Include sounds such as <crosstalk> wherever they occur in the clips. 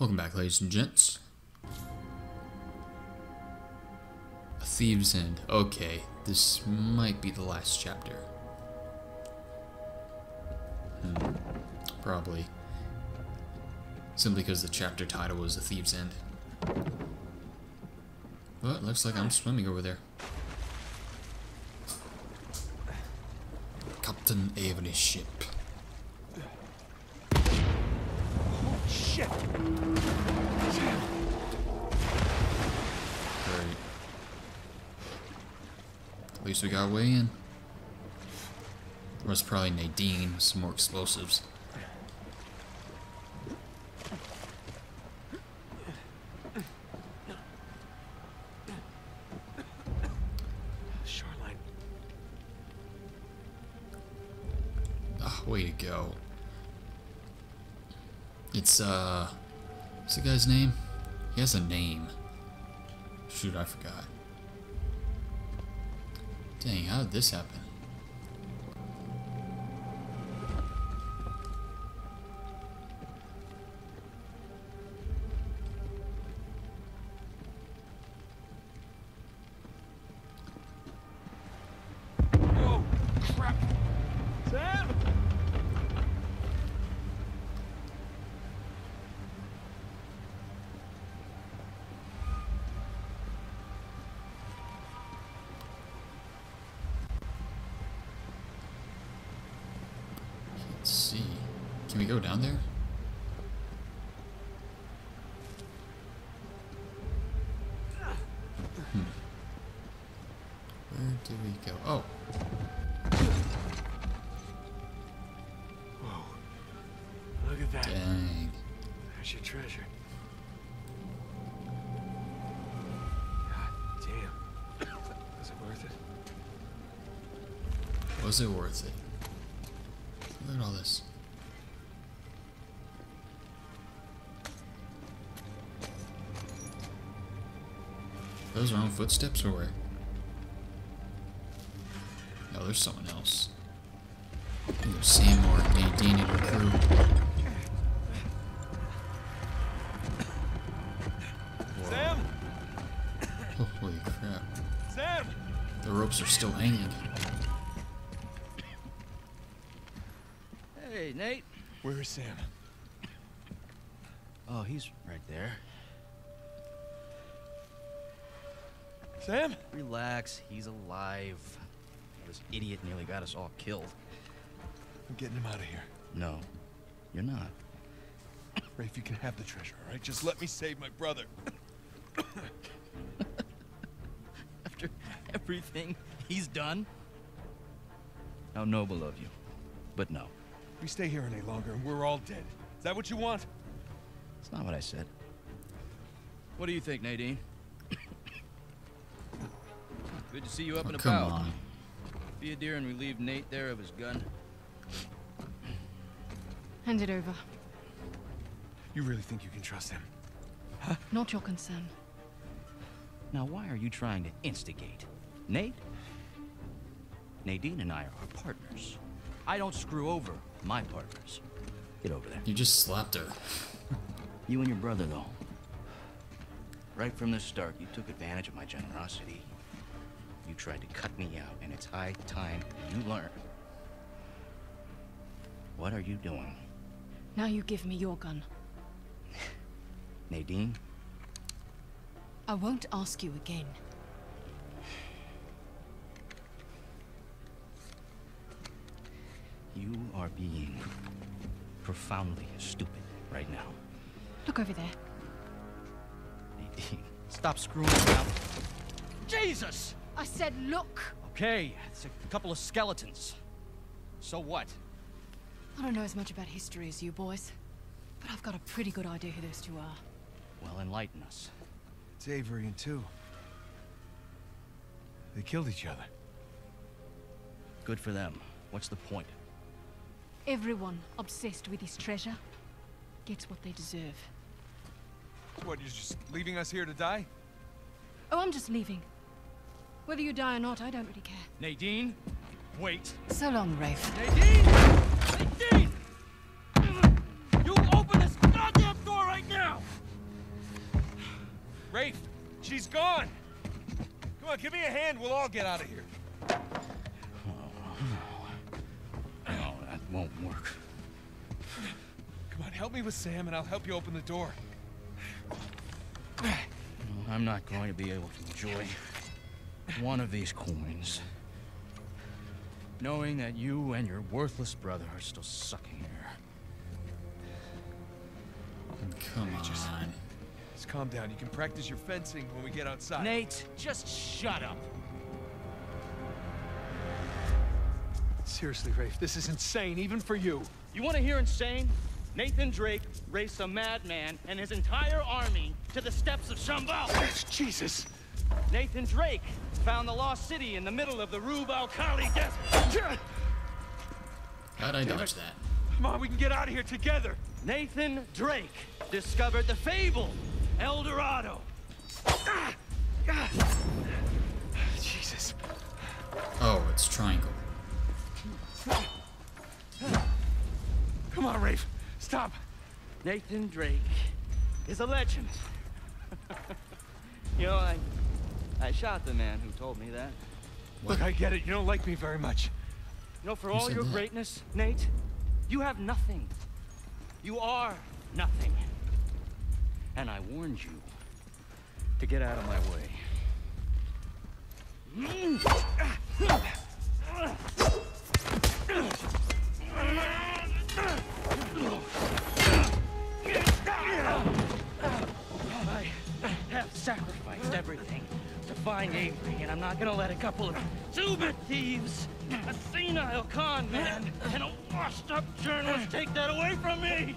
Welcome back, ladies and gents. A Thieves' End. Okay, this might be the last chapter. Hmm. Probably. Simply because the chapter title was A Thieves' End. Well, it looks like I'm swimming over there. Captain Avery's ship. Oh, Shit! Great. At least we got a way in. Or it's probably Nadine with some more explosives. Shoreline. Ah, way to go. It's, uh... What's the guy's name? He has a name. Shoot, I forgot. Dang, how did this happen? Hmm. Where do we go? Oh, Whoa. Look at that. dang. There's your treasure. God damn. Was it worth it? Was it worth it? Look at all this. Those are own footsteps or where? No, there's someone else. Either Sam or Nadine and her crew. Whoa. Sam! Holy crap. Sam! The ropes are still hanging. Hey, Nate. Where is Sam? Oh, he's right there. Sam? Relax, he's alive. This idiot nearly got us all killed. I'm getting him out of here. No, you're not. Rafe, you can have the treasure, all right? Just let me save my brother. <laughs> After everything he's done? How noble of you. But no, We stay here any longer and we're all dead. Is that what you want? it's not what I said. What do you think, Nadine? Good to see you up Oh, and come about. on. Be a dear and relieve Nate there of his gun. Hand it over. You really think you can trust him? Huh? Not your concern. Now, why are you trying to instigate? Nate? Nadine and I are partners. I don't screw over my partners. Get over there. You just slapped her. <laughs> You and your brother, though. Right from the start, you took advantage of my generosity. Tried to cut me out, and it's high time you learn. What are you doing? Now you give me your gun. <laughs> Nadine, I won't ask you again. you are being profoundly stupid right now. Look over there. Nadine, stop screwing around. Jesus! I said look! Okay, it's a couple of skeletons. So what? I don't know as much about history as you boys, but I've got a pretty good idea who those Tew are. Well, enlighten us. It's Avery and two. They killed each other. Good for them. What's the point? Everyone obsessed with this treasure gets what they deserve. What, you're just leaving us here to die? Oh, I'm just leaving. Whether you die or not, I don't really care. Nadine, wait. So long, Rafe. Nadine! Nadine! You open this goddamn door right now! Rafe, she's gone! Come on, give me a hand. We'll all get out of here. Oh, no, that won't work. Come on, help me with Sam, and I'll help you open the door. I'm not going to be able to enjoy one of these coins. Knowing that you and your worthless brother are still sucking air. Come just- on. Just calm down. You can practice your fencing when we get outside. Nate, just shut up. Seriously, Rafe, this is insane, even for you. You want to hear insane? Nathan Drake raced a madman and his entire army to the steps of Shambhala. Jesus. Nathan Drake found the lost city in the middle of the Rub al Khali desert. How'd I dodge that? Come on, we can get out of here together. Nathan Drake discovered the fable El Dorado. Jesus. Oh, it's triangle. Come on, Rafe. Stop. Nathan Drake is a legend. you know, I, I shot the man who told me that. Look, I get it. You don't like me very much. You know, for Who all your that? greatness, Nate, you have nothing. You are nothing. And I warned you to get out of my way. I have sacrificed everything find Avery, and I'm not gonna let a couple of stupid thieves, a senile con man, and a washed-up journalist take that away from me!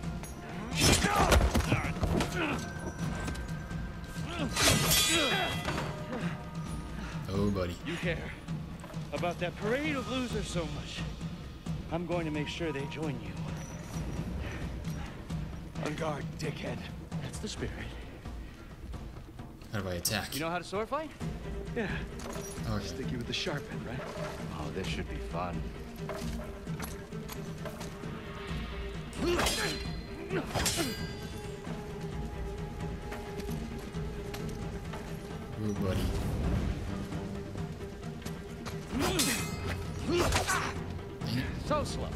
Oh, buddy. You care about that parade of losers so much. I'm going to make sure they join you. On guard, dickhead. That's the spirit. How do I attack? You know how to sword fight? Yeah. okay. Stick you with the sharp end, right? Oh, this should be fun. Oh, buddy. So slow.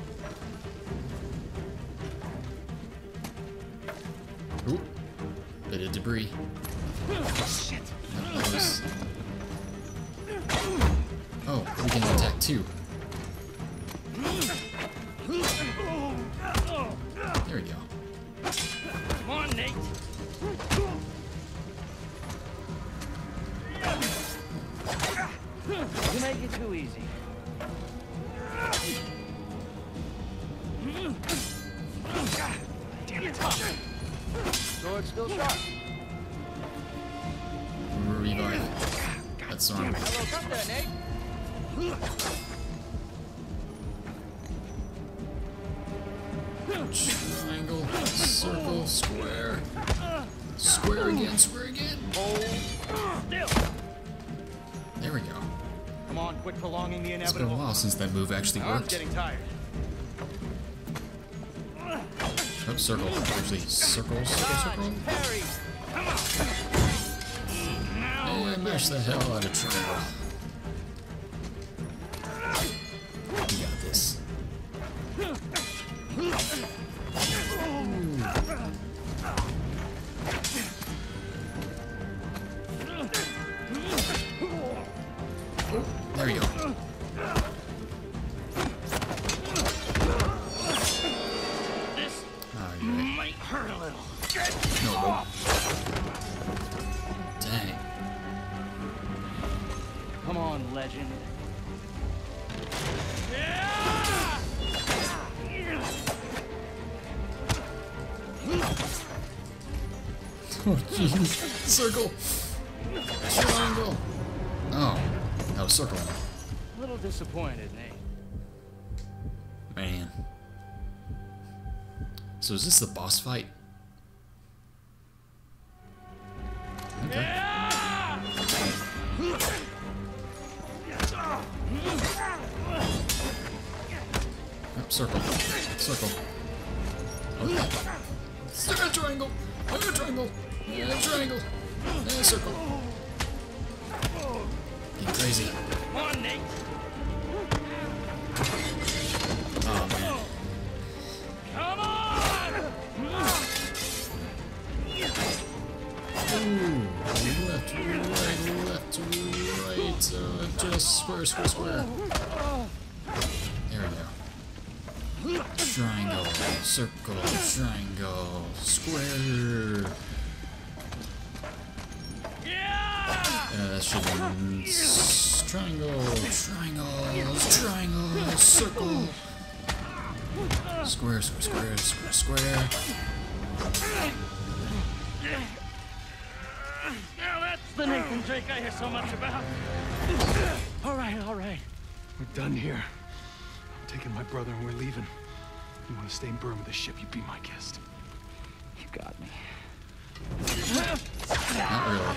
Can attack too. There we go. Come on, Nate. You make it too easy. Damn it. Sword still sharp. Revive. That's normal. Hello, up there, Nate. Triangle, circle, square. Square again, square again. There we go. Come on, quit prolonging the inevitable. It's been a while since that move actually worked. getting tired. Oh, circle. Actually, circle, circle, circle. And oh, mash the hell out of triangle. Oh, <laughs> jeez. Circle. Triangle. Oh, that was circle. A little disappointed, Nate. Man. So is this the boss fight? Circle. Get crazy. Oh man. Come on! Ooh. Left, right, left, right. Uh, just square, square, square. There we go. Triangle, circle, triangle, square. That should be triangle, triangle, triangle, circle. Square, square, square, square, square. Now that's the Nathan Drake I hear so much about. All right, all right. We're done here. I'm taking my brother and we're leaving. You want to stay and burn with the ship, you be my guest. You got me. Not really.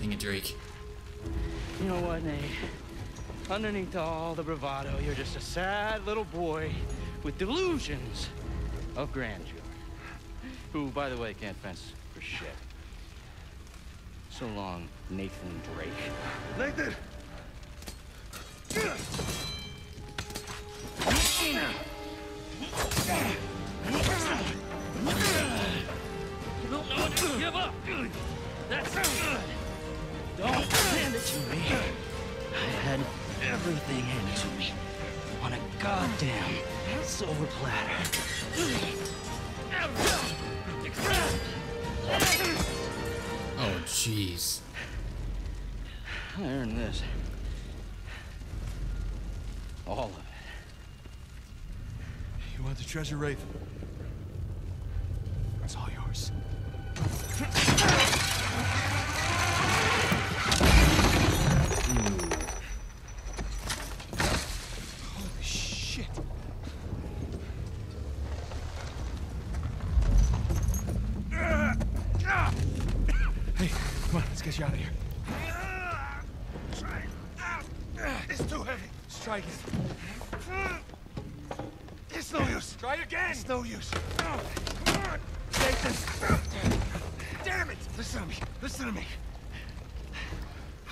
Dang it, Drake. You know what, Nate? Underneath all the bravado, you're just a sad little boy with delusions of grandeur. Who, by the way, can't fence for shit. So long, Nathan Drake. Nathan! That's good. Don't hand it to me. I had everything handed to me on a goddamn silver platter. Oh, jeez. I earned this. All of it. You want the treasure, Rafe? It's all yours.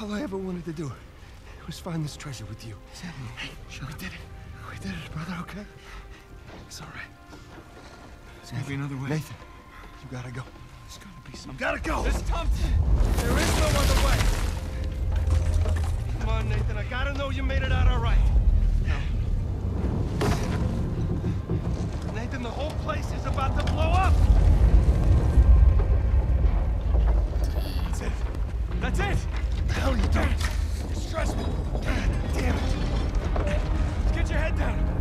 All I ever wanted to do was find this treasure with you. we did it. We did it, brother, okay? It's all right. There's gotta be another way. Nathan, you gotta go. There's gotta be some. Gotta go! This Thompson! There is no other way! Come on, Nathan, I gotta know you made it out all right. No. Nathan, the whole place is about to blow up! That's it. That's it! Hell you doing? You stress me. God damn it. Just get your head down.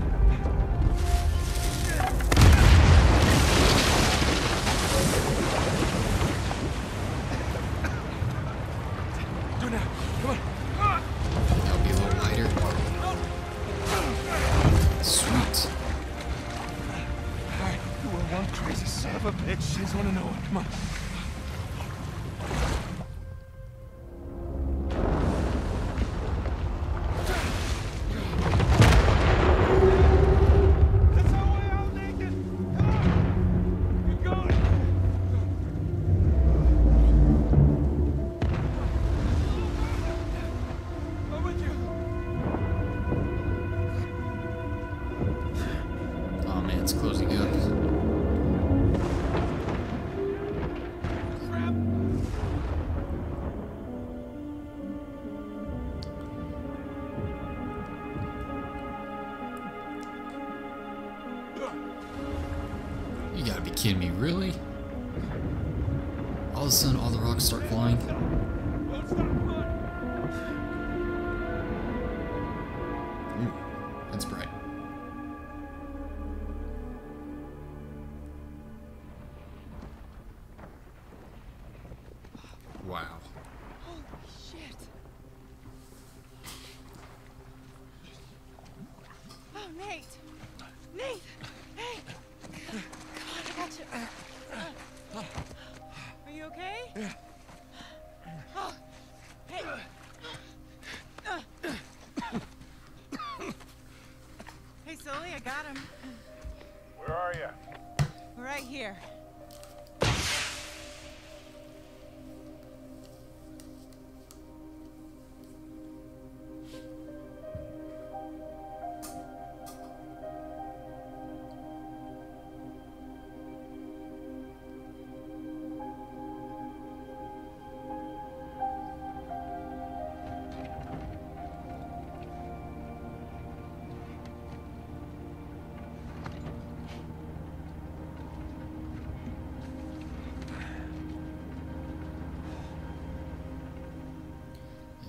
Kidding me, really? All of a sudden, all the rocks start flying. That's bright. Wow. Shit. Oh, Nate. Nate. Hey. Come on, I got you. Are you okay? Yeah. Oh. Hey. Hey, Sully, I got him. Where are you? Right here.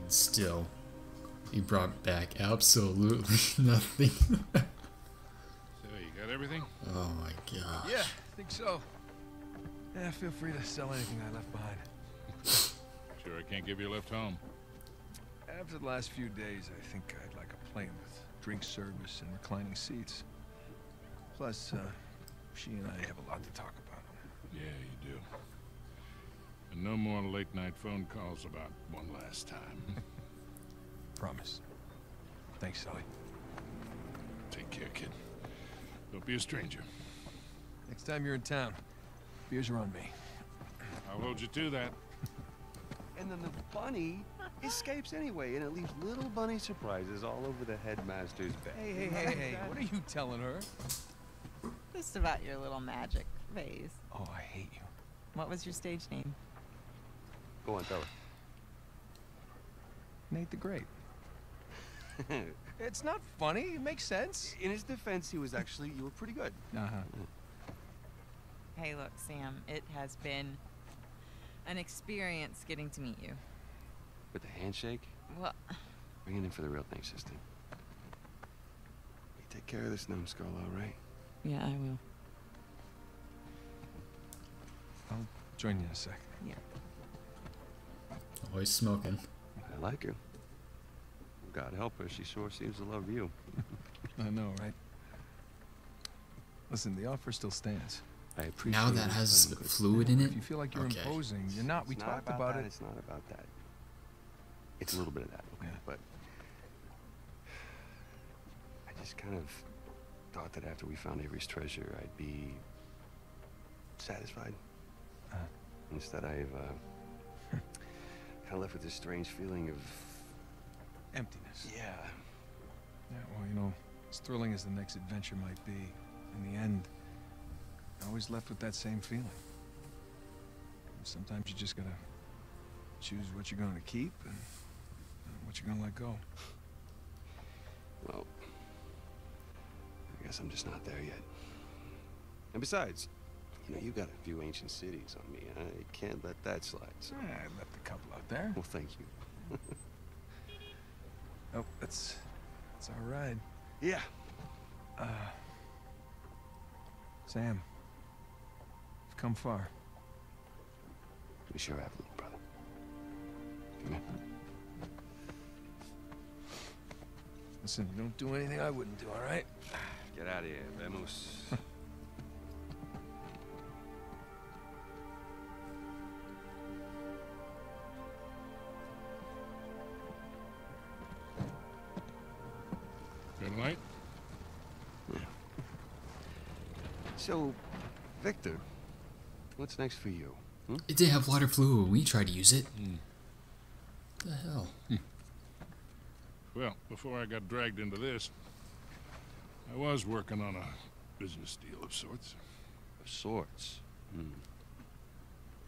And still, he brought back absolutely <laughs> nothing. So, you got everything? oh my gosh. Yeah, I think so. Yeah, feel free to sell anything I left behind. <laughs> Sure, I can't give you a lift home. After the last few days, I think I'd like a plane with drink service and reclining seats. Plus, uh, she and I have a lot to talk about. Yeah, you do. And no more late night phone calls about one last time. <laughs> Promise. Thanks, Sully. Take care, kid. Don't be a stranger. Next time you're in town, beers are on me. I'll hold you to that. And then the bunny escapes anyway, and it leaves little bunny surprises all over the headmaster's bed. Hey, hey, hey, hey, what are you telling her? Just about your little magic phase. Oh, I hate you. What was your stage name? Go on, tell Nate the Great. <laughs> It's not funny. It makes sense. In his defense, he was actually, you were pretty good. Uh-huh. Hey, look, Sam, it has been an experience getting to meet you. With the handshake, Well, bring it in for the real thing, sister. You take care of this numbskull, all right? yeah, I will. I'll join you in a sec. Yeah. Always smoking. I like her. God help her, she sure seems to love you. <laughs> I know, right? Listen, the offer still stands. I appreciate Now that has but I'm good. fluid in it. If you feel like you're Okay. imposing, you're not. We not talked about, that, it. It's not about that. <sighs> It's a little bit of that, okay? Yeah. But I just kind of thought that after we found Avery's treasure, I'd be satisfied. Uh. Instead, I've uh, kind of left with this strange feeling of Emptiness. yeah. Yeah, well, you know, as thrilling as the next adventure might be, in the end, you're always left with that same feeling. And sometimes you just gotta choose what you're gonna keep and and what you're gonna let go. Well, I guess I'm just not there yet. And besides, you know, you got a few ancient cities on me. I can't let that slide. So, Yeah, I left a couple out there. well, thank you. <laughs> Oh, that's that's all right. Yeah. Uh, Sam, you've come far. We sure have, little brother. Come here. Listen, don't do anything I wouldn't do, all right? Get out of here, vamos. <laughs> Victor, what's next for you? Hmm? It did have water fluid when we tried to use it. The hell? Well, before I got dragged into this, I was working on a business deal of sorts. Of sorts. Hmm.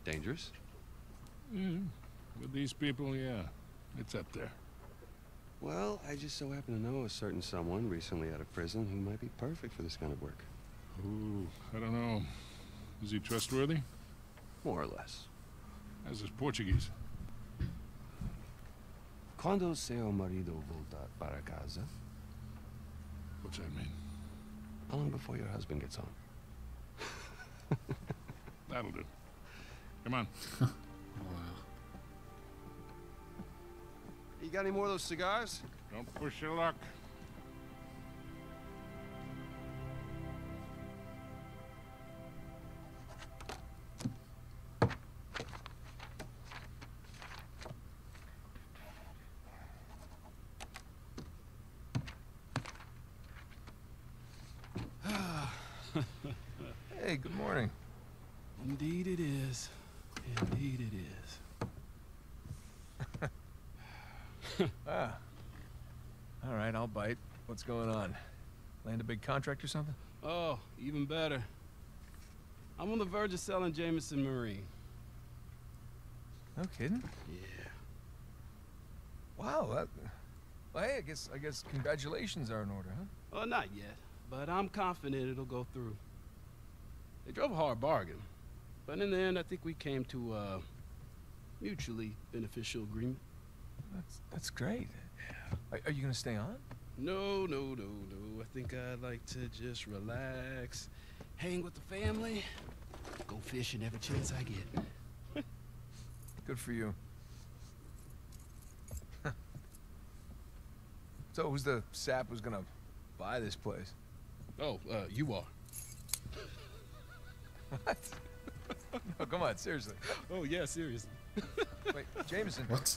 Dangerous? Mm, with these people, yeah, it's up there. Well, I just so happen to know a certain someone recently out of prison who might be perfect for this kind of work. Ooh, I don't know. Is he trustworthy? More or less. As is Portuguese. Quando seu marido voltar para casa? What's that mean? How long before your husband gets home? <laughs> That'll do. Come on. <laughs> Wow. You got any more of those cigars? Don't push your luck. <laughs> Ah. All right, I'll bite. What's going on? Land a big contract or something? Oh, even better. I'm on the verge of selling Jameson Marine. No kidding. Yeah. Wow. That, well, hey, I guess I guess congratulations are in order, huh? Well, not yet, but I'm confident it'll go through. They drove a hard bargain, but in the end, I think we came to a mutually beneficial agreement. That's that's great. Are, are you gonna stay on? No, no, no, no. I think I'd like to just relax, hang with the family, go fishing every chance I get. <laughs> Good for you. <laughs> so who's the sap who's gonna buy this place? Oh, uh, you are. What? <laughs> no, come on, seriously. Oh, yeah, seriously. Wait, Jameson. What?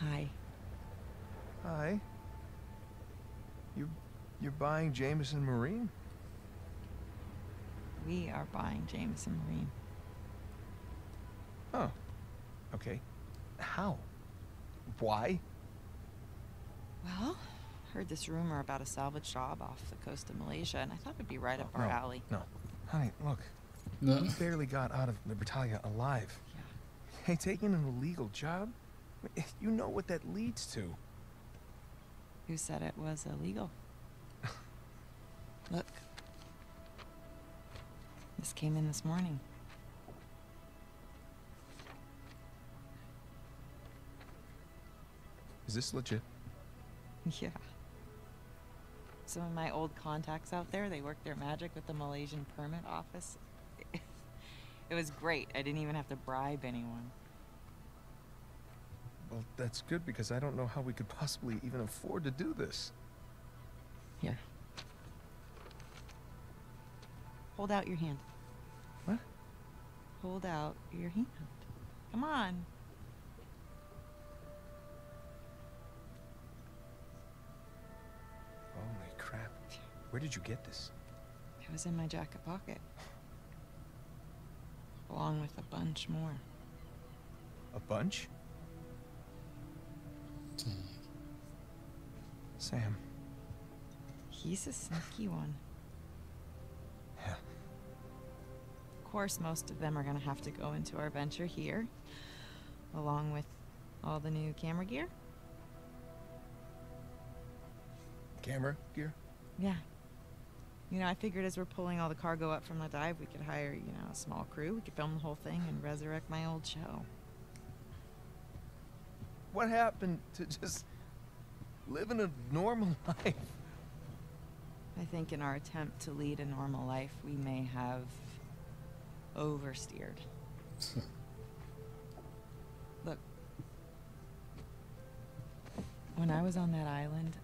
Hi. Hi. You, you're buying Jameson Marine? We are buying Jameson Marine. Oh. Okay. How? Why? Well, heard this rumor about a salvage job off the coast of Malaysia, and I thought it'd be right up oh, our no, alley. No. Honey, look. No. You barely got out of Libertalia alive. Yeah. Hey, taking an illegal job? You know what that leads to. Who said it was illegal? Look. This came in this morning. Is this legit? Yeah. Some of my old contacts out there, they worked their magic with the Malaysian permit office. <laughs> It was great. I didn't even have to bribe anyone. Well, that's good because I don't know how we could possibly even afford to do this. Here. Hold out your hand. What? Hold out your hand. Come on. Holy crap. Where did you get this? It was in my jacket pocket. Along with a bunch more. A bunch? Dang. Sam. He's a sneaky one. Yeah. Of course, most of them are going to have to go into our venture here, along with all the new camera gear. Camera gear? Yeah. You know, I figured as we're pulling all the cargo up from the dive, we could hire, you know, a small crew. We could film the whole thing and resurrect my old show. What happened to just living a normal <laughs> life? I think in our attempt to lead a normal life, we may have oversteered. <laughs> Look, when I was on that island,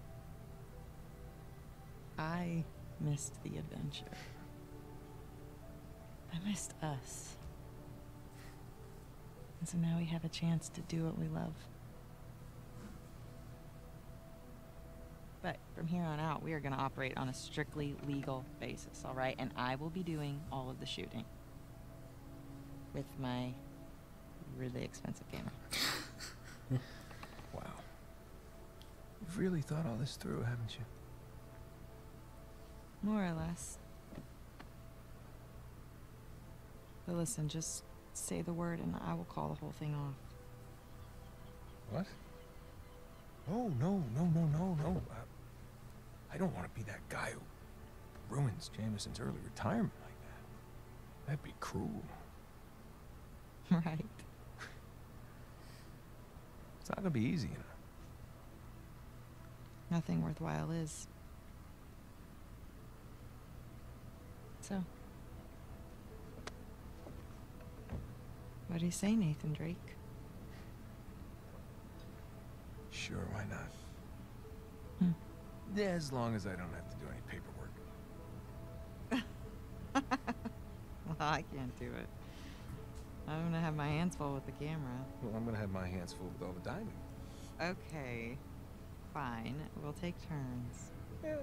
I missed the adventure. I missed us. And so now we have a chance to do what we love. But from here on out, we are going to operate on a strictly legal basis, all right? And I will be doing all of the shooting with my really expensive camera. <laughs> Wow. You've really thought all this through, haven't you? More or less. But listen, just say the word and I will call the whole thing off. What? Oh, no, no, no, no, no. Uh, I don't want to be that guy who ruins Jameson's early retirement like that. That'd be cruel. <laughs> right. It's not gonna be easy, you know. Nothing worthwhile is. So. What do you say, Nathan Drake? Sure, why not? Yeah, as long as I don't have to do any paperwork. <laughs> Well, I can't do it. I'm gonna have my hands full with the camera. Well, I'm gonna have my hands full with all the diving. Okay. Fine. We'll take turns. Yeah.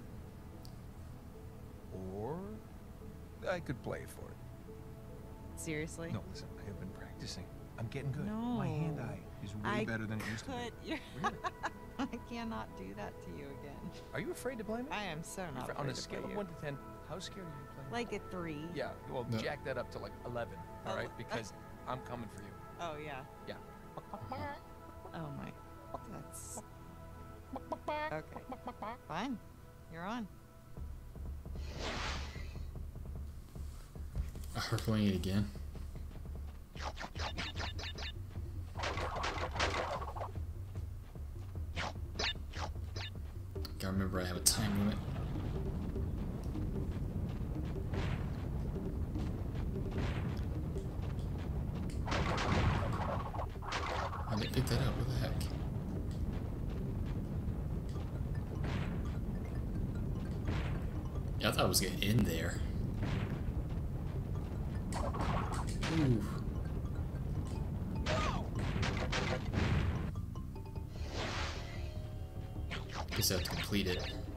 Or I could play for it. Seriously? No, listen, I have been practicing. I'm getting good. No. My hand-eye is way I better than it used to be. <laughs> I cannot do that to you again. Are you afraid to play me? I am so not afraid On a to scale of you. 1 to 10, how scared are you playing? Like a three. Yeah, well, No. jack that up to like 11, all Oh, right? uh, Because I'm coming for you. Oh yeah. Yeah. Oh my. That's. Okay. Fine. You're on. We're playing it again. Gotta remember I have a time limit. I didn't pick that up. What the heck? Yeah, I thought I was getting in there. Ooh. To complete it.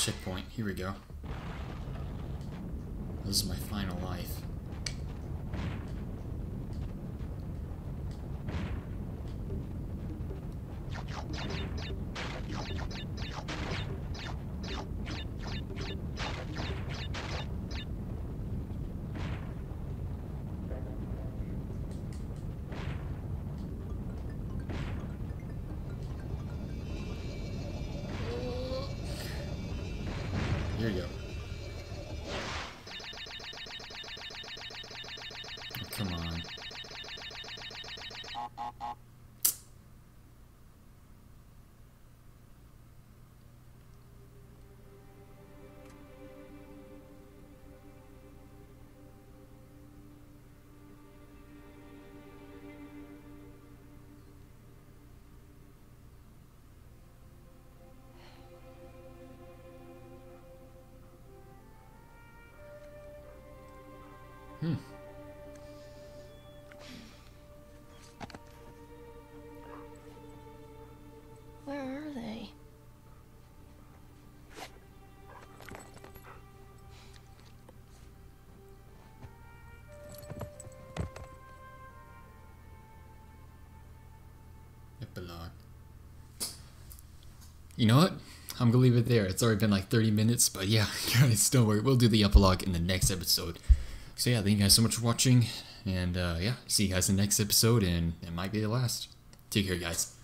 Checkpoint. Here we go. This is my final life. Hmm. Where are they? Epilogue. You know what? I'm gonna leave it there. It's already been like 30 minutes, but yeah, <laughs> guys, don't worry. We'll do the epilogue in the next episode. So yeah, thank you guys so much for watching, and uh, yeah, see you guys in the next episode, and it might be the last. Take care, guys.